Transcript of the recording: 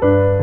you